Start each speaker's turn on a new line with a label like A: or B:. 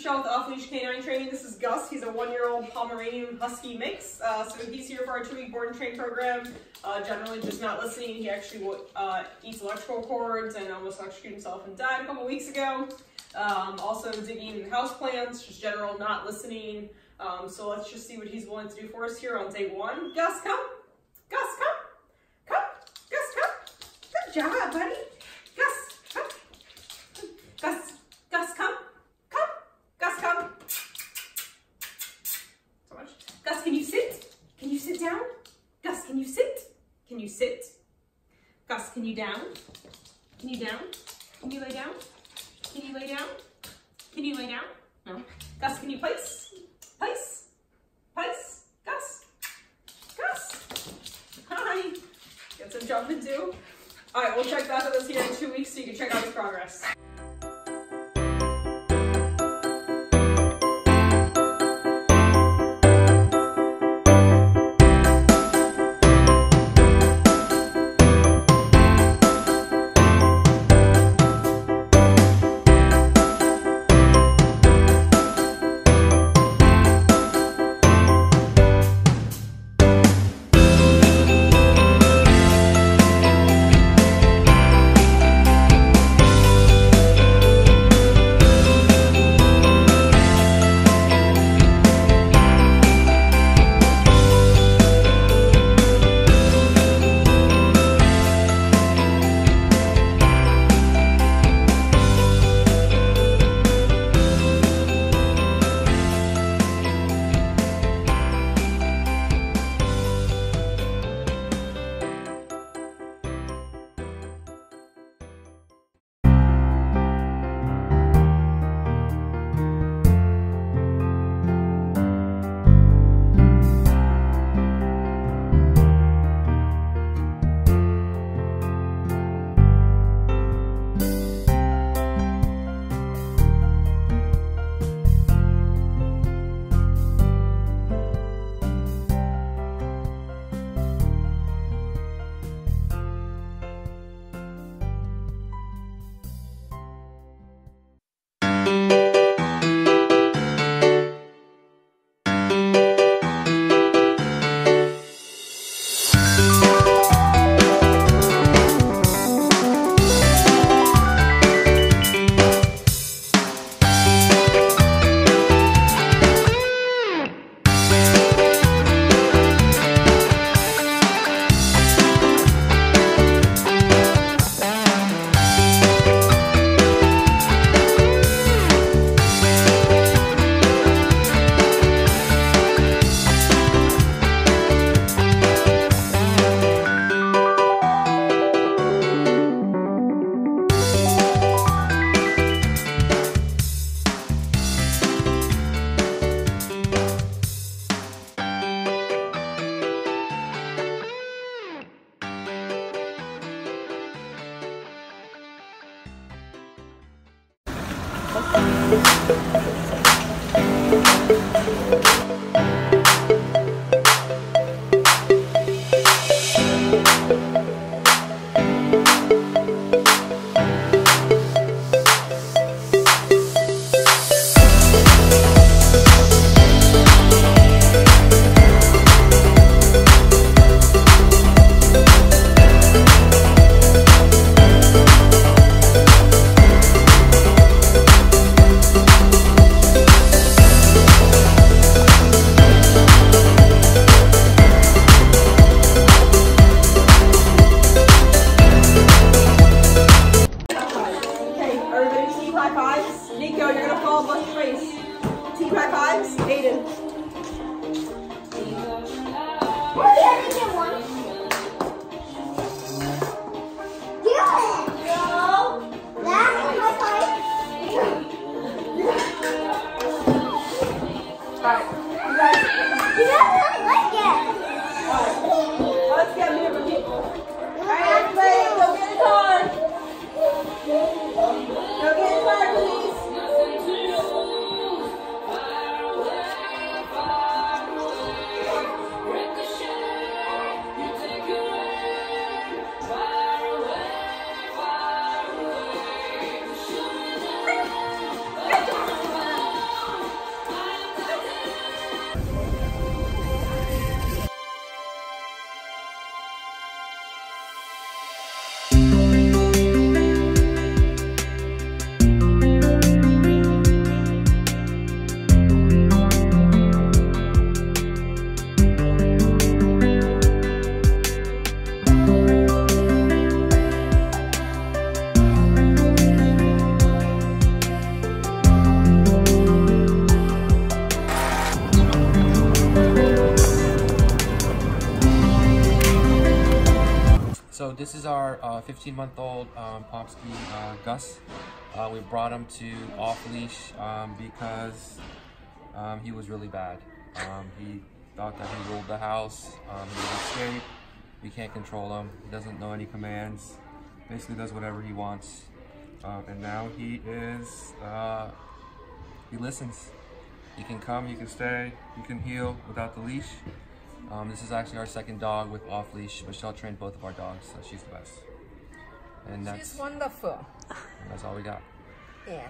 A: Michelle with Off Leash Canine Training. This is Gus. He's a one-year-old Pomeranian Husky mix. Uh, so he's here for our two-week board and train program. Uh, generally just not listening. He actually uh, eats electrical cords and almost electrocuted himself and died a couple weeks ago. Um, also digging house plants, just general not listening. Um, so let's just see what he's willing to do for us here on day one. Gus, come. Gus, come. Come. Gus, come. Good job, buddy. Gus, come. Gus, Gus, come. Come. Gus, come. So much. Gus, can you sit? Can you sit down? Gus, can you sit? You sit? Gus, can you down? Can you down? Can you lay down? Can you lay down? Can you lay down? No. Gus, can you place? Place? Place? Gus? Gus? Hi. Get some jumping too. All right, we'll check back with us here in two weeks so you can check out his progress. Thank you.
B: This is our 15-month-old um, Pomsky uh, Gus. Uh, we brought him to off leash um, because um, he was really bad. Um, he thought that he ruled the house. Um, he would escape. We can't control him. He doesn't know any commands. Basically does whatever he wants. Um, and now he is, uh, he listens. He can come, he can stay, he can heel without the leash. Um, this is actually our second dog with off leash. Michelle trained both of our dogs, so she's the best. And that's,
C: She's wonderful.
B: that's all we got.
C: Yeah.